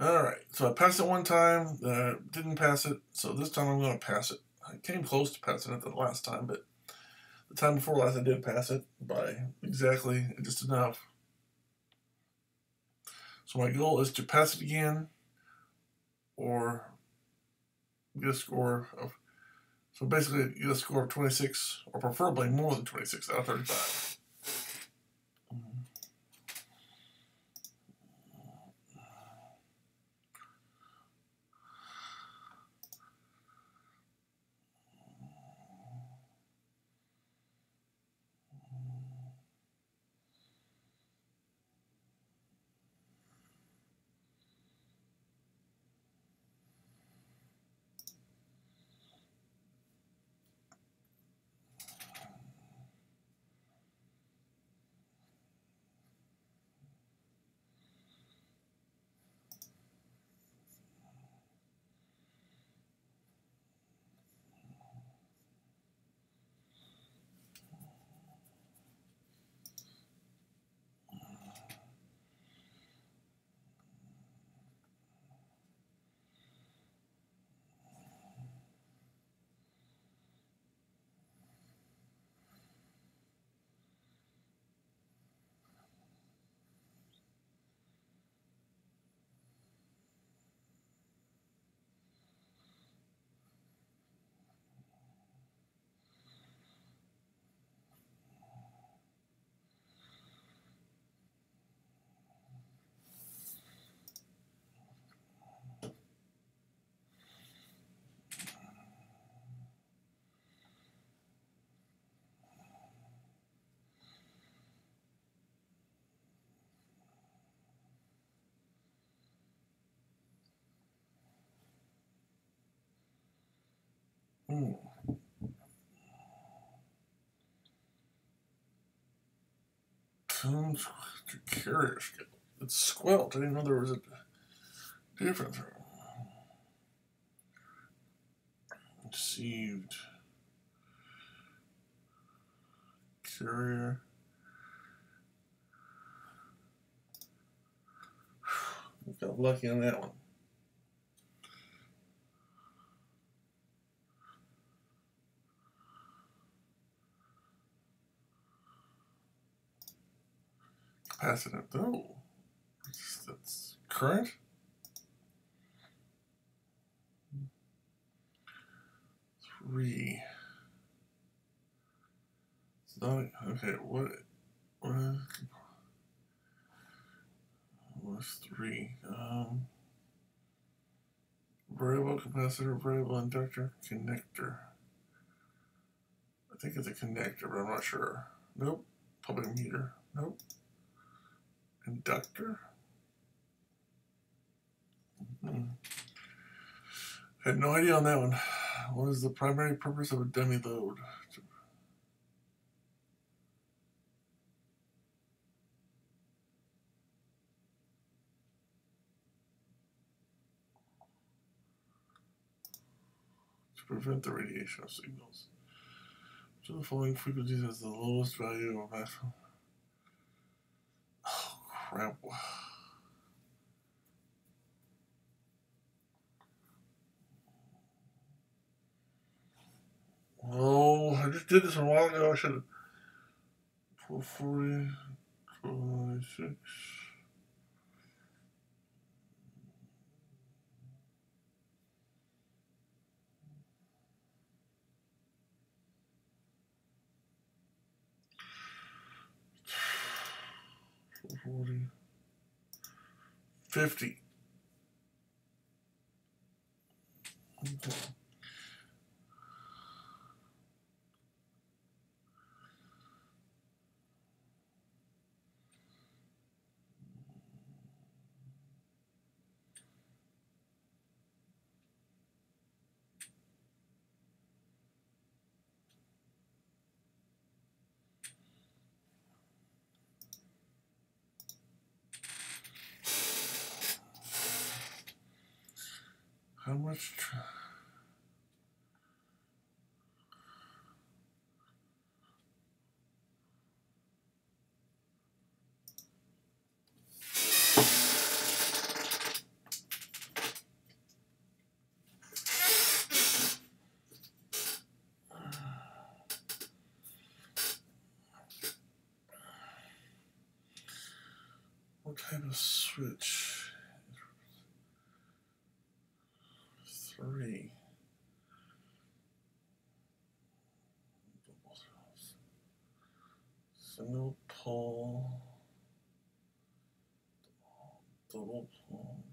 Alright, so I passed it one time, uh, didn't pass it, so this time I'm going to pass it. I came close to passing it the last time, but the time before last I did pass it by exactly just enough. So my goal is to pass it again or get a score of, so basically get a score of 26 or preferably more than 26 out of 35. Hmm. Sounds curious. It's squelched. I didn't know there was a difference. Received. Carrier. Got lucky on that one. Capacitant though. That's current. Three. It's not okay. What? What? What's three? Um. Variable capacitor, variable inductor, connector. I think it's a connector, but I'm not sure. Nope. Public meter. Nope. Inductor? Hmm. Had no idea on that one. What is the primary purpose of a dummy load? To prevent the radiation of signals. So the following frequencies has the lowest value of maximum crap. Oh, I just did this a while ago. I should have. 440, 26. Forty. Fifty. Okay. How much? What type of switch? Single pole. Double pole.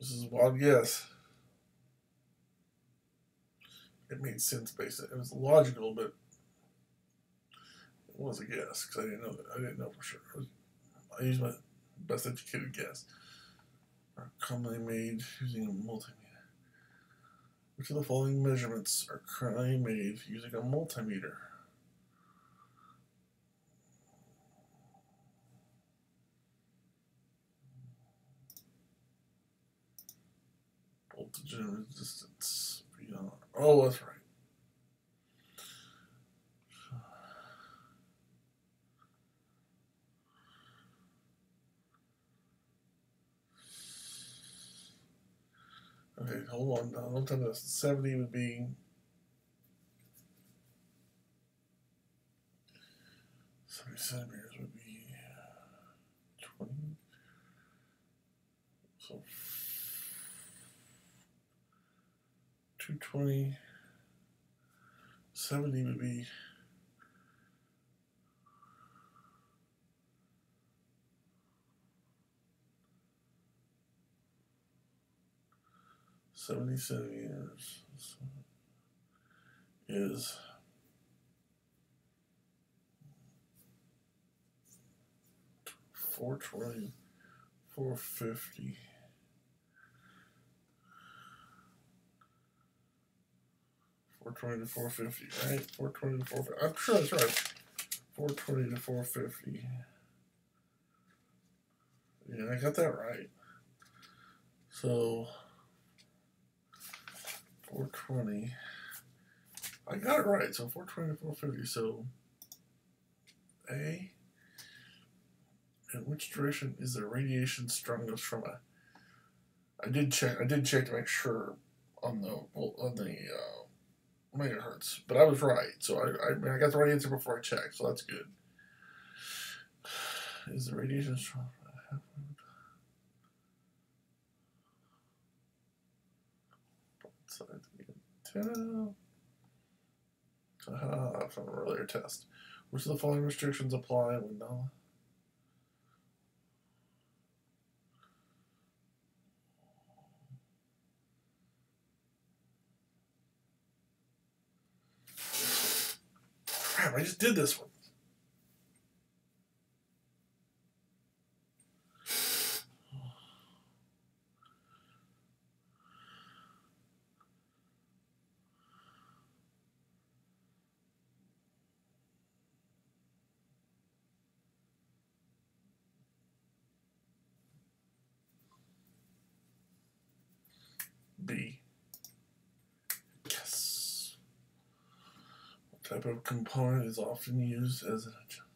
This is a wild guess. It made sense based it. Was logical, but it was a guess because I didn't know that. I didn't know for sure. I used my best educated guess. Are commonly made using a multimeter. Which of the following measurements are currently made using a multimeter? Voltage and resistance. Beyond. Oh, that's right. Okay, hold on. Now, don't tell me 70 would be. 70 centimeters would be 20. So 220. 70 would be. Seventy centimeters is four twenty, four fifty. Four twenty to four fifty, right? Four twenty to four fifty. I'm sure that's right. Four twenty to four fifty. Yeah, I got that right. So 420. I got it right. So 420 to 450. So A. In which direction is the radiation strongest from a? I did check. I did check to make sure on the on the uh, megahertz, but I was right. So I I, mean, I got the right answer before I checked. So that's good. Is the radiation strong? Uh, from an earlier test. Which of the following restrictions apply when null? Crap, I just did this one. B. Yes. What type of component is often used as an adjunct?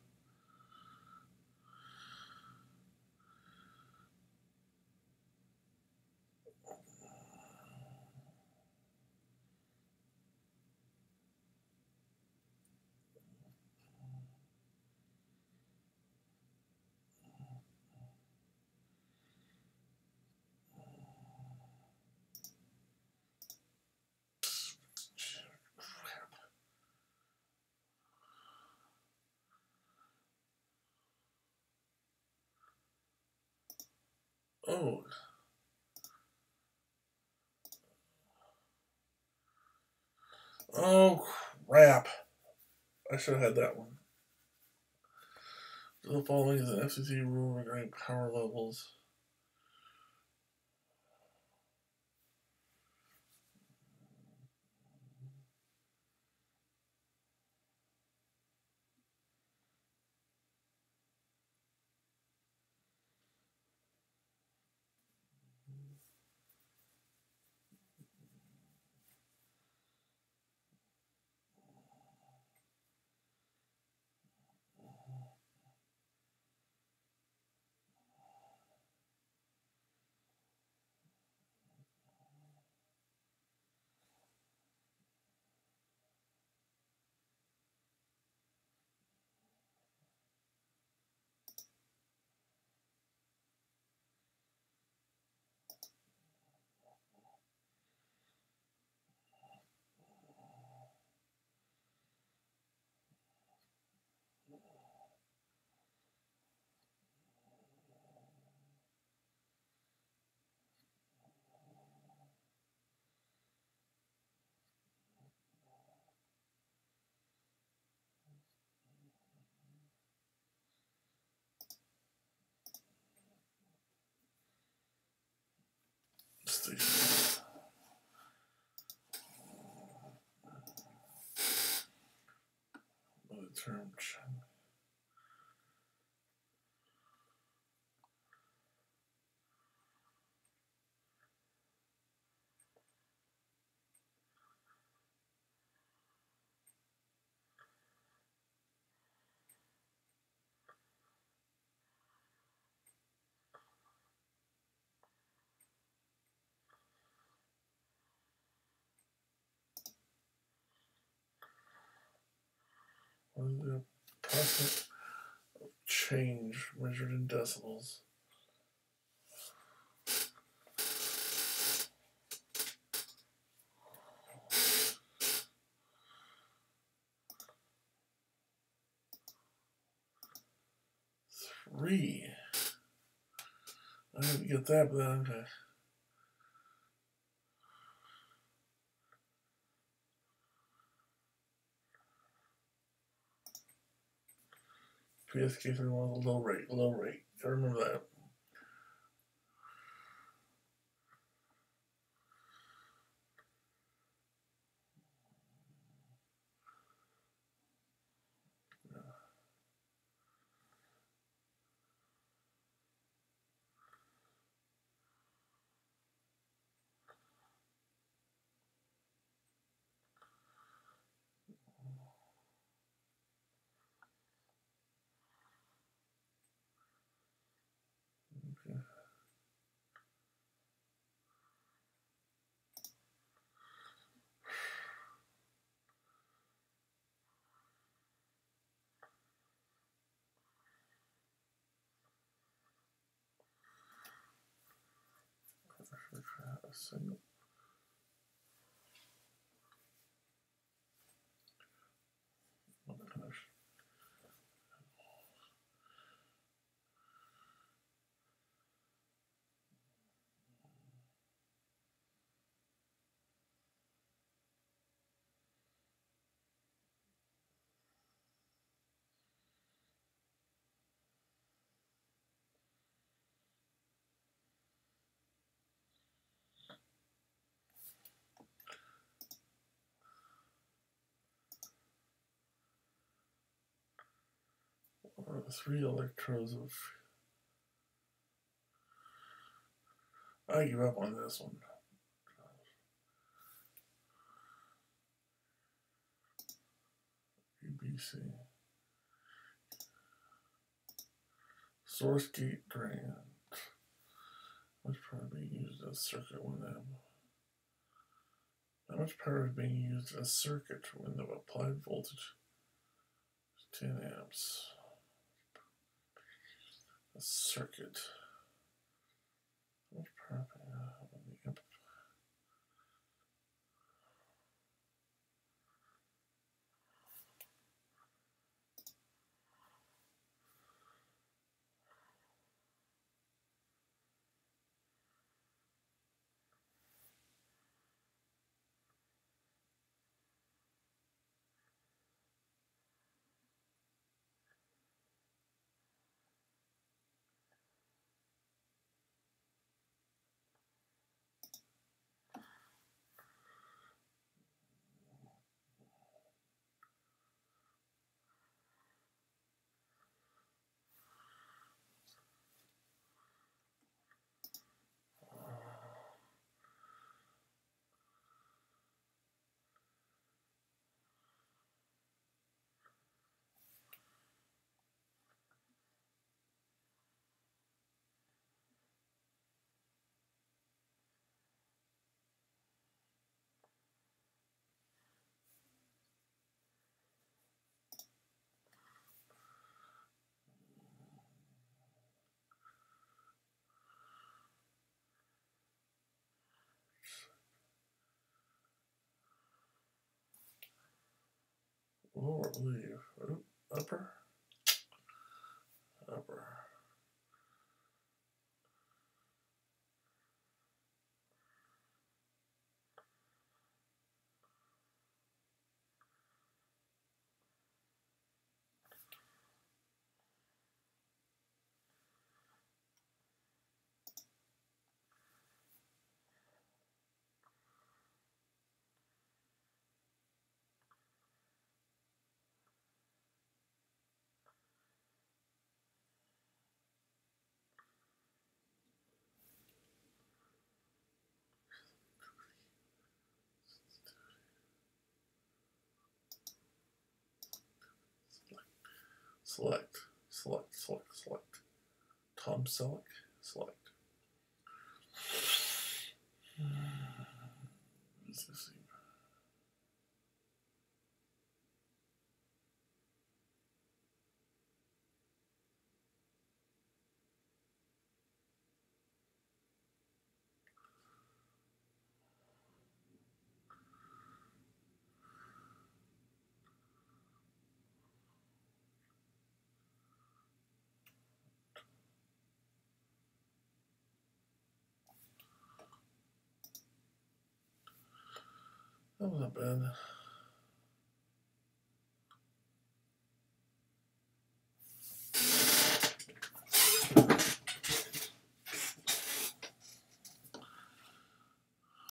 Oh. Oh, crap. I should have had that one. The following is an FCC rule regarding power levels. Term is the percent of change measured in decibels? Three. I didn't get that, but then okay. PSK three one low rate, low rate. I remember that. Okay. A single. Oh gosh. Or three electrodes of. I give up on this one. UBC. Source gate drain. Much power being used as circuit when the how much power is being used as circuit when the applied voltage is 10 amps? Circuit power being uh, when the amp- lower. Upper? Upper. Select, select, select, select. Tom Selleck, select. Who's this That was not bad.